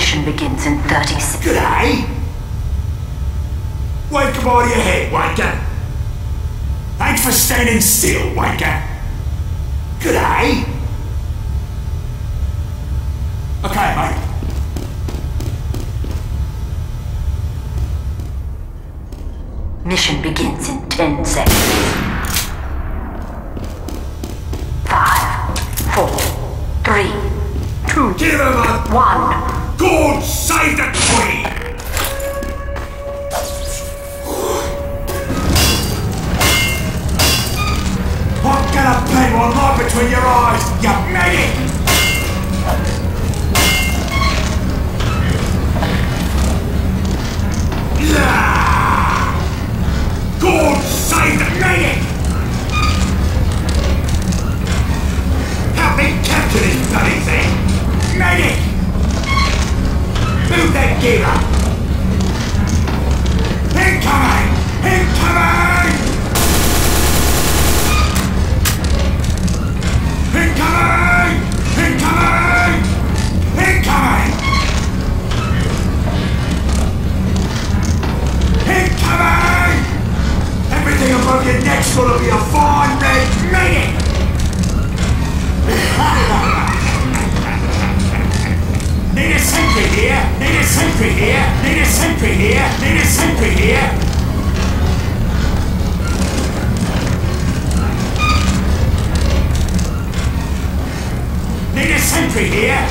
Mission begins in 30 seconds. G'day! Wake up out of your head, wanker! Thanks for standing still, wanker! G'day! Okay, mate. Mission begins in 10 seconds. Five, four, three, two, Give him a one. God save the Queen! Gear! Incoming! Everything above your neck's gonna be a fine red medic! Need a sentry here! Need a sentry here! Need a sentry here! Need a sentry here! Need a sentry here!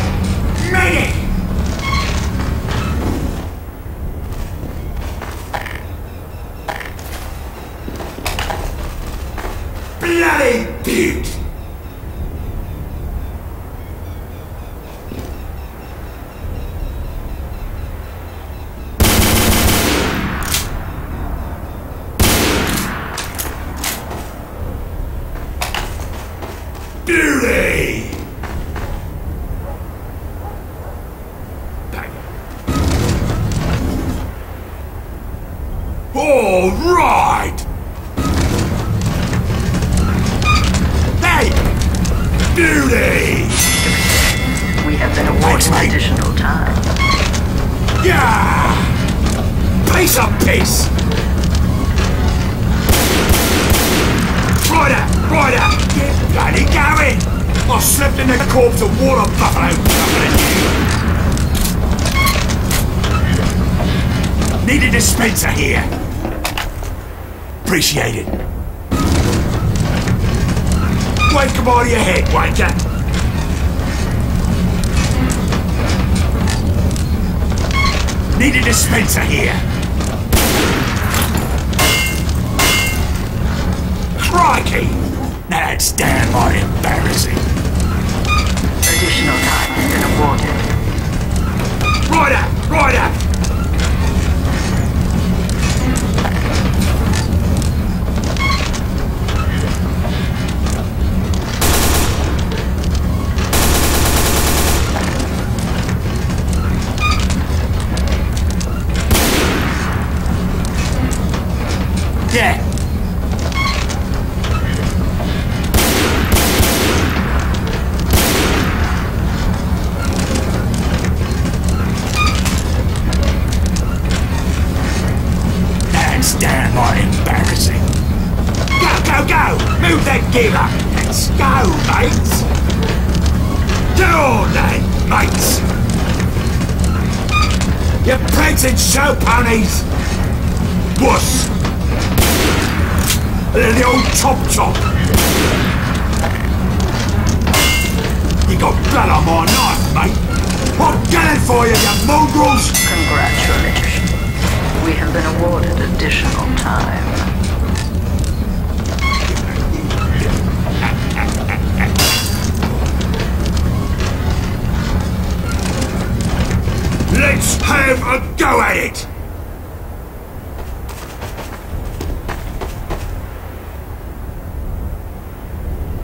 Medic! Bloody right! Hey! Beauty! We have been awarded additional time. Yeah! Piece of piece! Rider! Rider! Get bloody going! I slept in the corpse of water buffalo tougher than you! Need a dispenser here! Appreciate it. Wake up out of your head, wanker! Need a dispenser here. Crikey! That's downright embarrassing. Additional time been awarded. Rider! Rider! Yeah. Move that gear up! Let's go, mates! Get on then, mates! You prancing show ponies! Wuss! The old chop chop! You got blood on my knife, mate! I'm gunning for you, you mongrels! Congratulations. We have been awarded additional time. Let's have a go at it!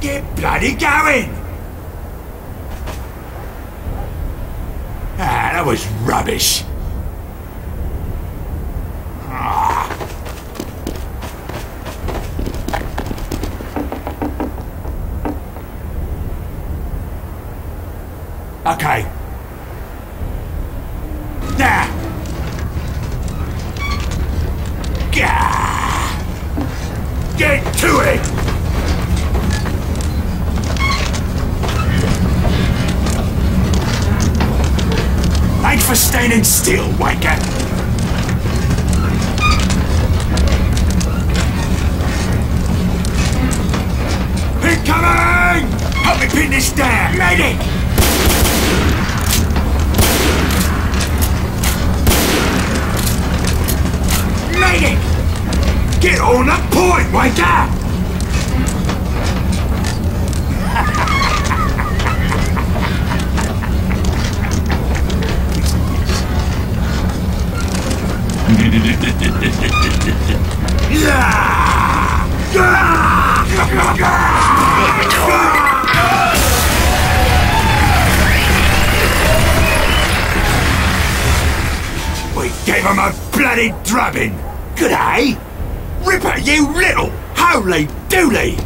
Get bloody going! Ah, that was rubbish. Ah. Okay. Now! Gah! Get to it! Thanks for standing still, wanker! Incoming! Help me pin this down! Medic! Get on the point, wanker! We gave him a bloody drubbing. Good day. Ripper, you little. Holy dooly.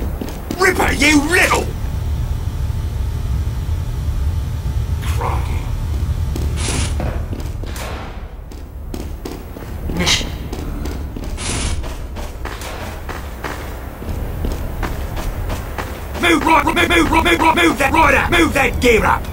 Ripper, you little. Move right, move, move, move, move, move that right up. Move that gear up.